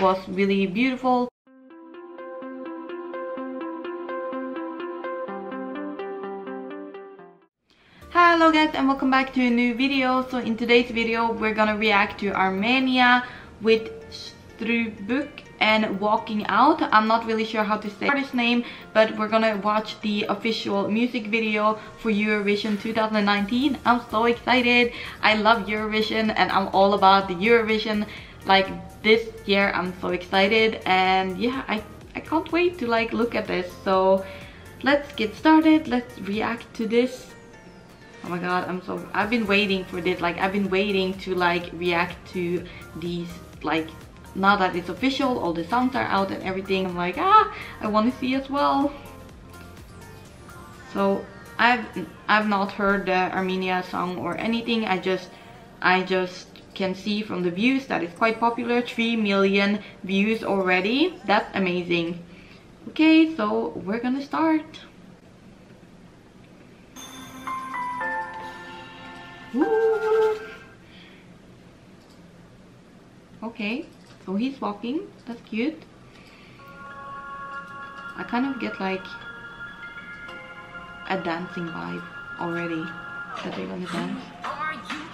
was really beautiful hello guys and welcome back to a new video so in today's video we're gonna react to armenia with Strubuk and Walking Out. I'm not really sure how to say his name, but we're gonna watch the official music video for Eurovision 2019. I'm so excited. I love Eurovision and I'm all about the Eurovision. Like this year, I'm so excited and yeah, I, I can't wait to like look at this. So let's get started. Let's react to this oh my god i'm so i've been waiting for this like i've been waiting to like react to these like now that it's official all the songs are out and everything i'm like ah i want to see as well so i've i've not heard the armenia song or anything i just i just can see from the views that it's quite popular 3 million views already. That's amazing. Okay so we're gonna start. Woo. okay so he's walking. That's cute. I kind of get like a dancing vibe already that they're gonna dance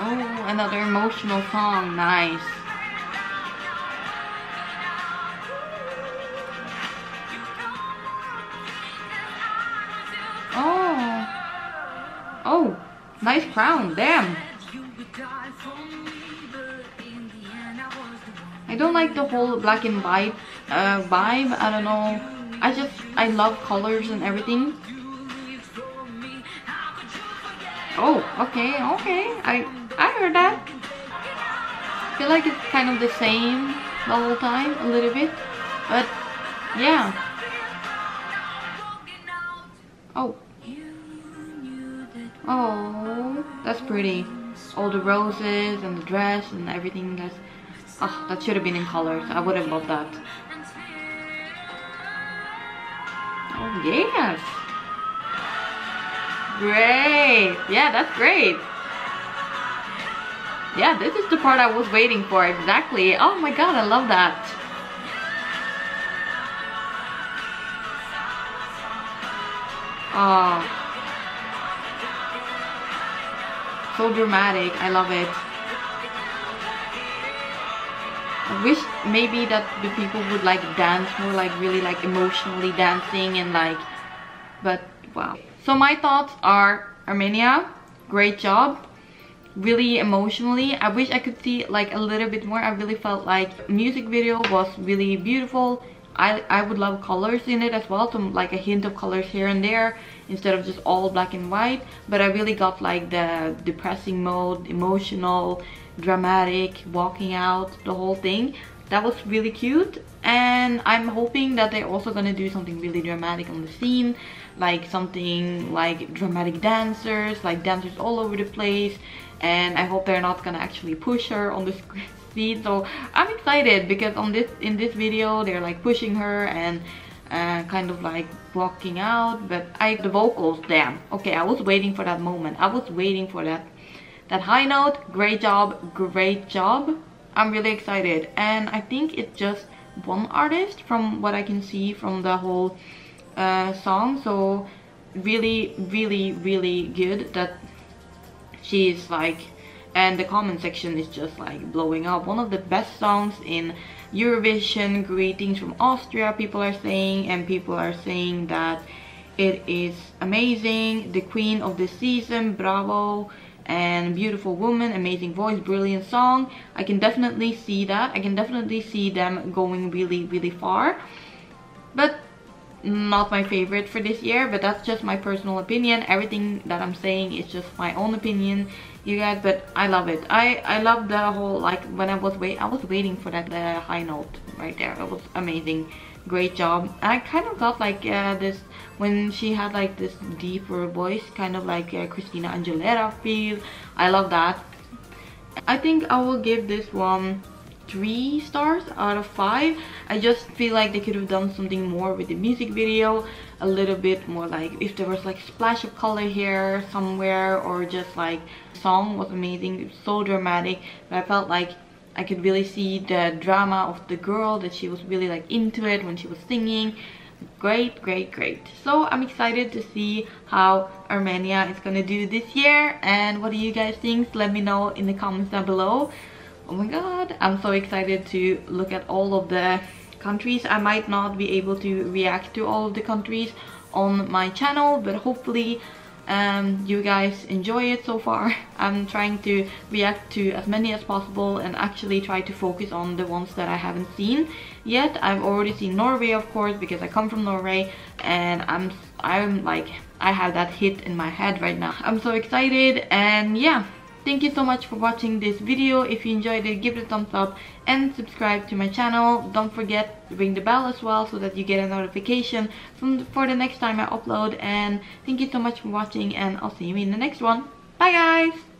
Oh, another emotional song. Nice. Oh, Oh. nice crown, damn. I don't like the whole black and white uh, vibe, I don't know. I just, I love colors and everything. Oh, okay, okay, I, I heard that. I feel like it's kind of the same the whole time, a little bit. But, yeah. Oh. Oh, that's pretty. All the roses and the dress and everything. That's oh, that should have been in colors. I would have loved that. Oh yes. Great. Yeah, that's great. Yeah, this is the part I was waiting for. Exactly. Oh my god, I love that. Oh. so dramatic i love it i wish maybe that the people would like dance more like really like emotionally dancing and like but wow so my thoughts are armenia great job really emotionally. I wish i could see like a little bit more. I really felt like music video was really beautiful. I, I would love colors in it as well, some like a hint of colors here and there instead of just all black and white. But I really got like the depressing mode, emotional, dramatic, walking out, the whole thing. That was really cute. And I'm hoping that they're also gonna do something really dramatic on the scene like something like dramatic dancers, like dancers all over the place and I hope they're not gonna actually push her on the screen. So i'm excited because on this in this video they're like pushing her and uh, kind of like blocking out but i the vocals damn. Okay i was waiting for that moment. I was waiting for that that high note. Great job great job. I'm really excited. And i think it's just one artist from what i can see from the whole uh, song so really really really good that she's like and the comment section is just like blowing up one of the best songs in Eurovision greetings from Austria people are saying and people are saying that it is amazing the queen of the season bravo and beautiful woman, amazing voice, brilliant song. I can definitely see that. I can definitely see them going really, really far. But not my favorite for this year but that's just my personal opinion. Everything that i'm saying is just my own opinion you guys but i love it. I i love the whole like when i was wait i was waiting for that uh, high note right there. It was amazing. Great job. I kind of got like uh, this when she had like this deeper voice kind of like uh, christina aguilera feel. I love that. I think i will give this one three stars out of five. I just feel like they could have done something more with the music video a little bit more like if there was like splash of color here somewhere or just like song was amazing it was so dramatic but i felt like i could really see the drama of the girl that she was really like into it when she was singing. Great great great. So i'm excited to see how armenia is gonna do this year and what do you guys think? Let me know in the comments down below oh my god i'm so excited to look at all of the countries. I might not be able to react to all of the countries on my channel but hopefully um, you guys enjoy it so far. I'm trying to react to as many as possible and actually try to focus on the ones that i haven't seen yet. I've already seen norway of course because i come from norway and i'm i'm like i have that hit in my head right now. I'm so excited and yeah Thank you so much for watching this video. If you enjoyed it, give it a thumbs up and subscribe to my channel. Don't forget to ring the bell as well so that you get a notification from for the next time I upload. And thank you so much for watching and I'll see you in the next one. Bye guys!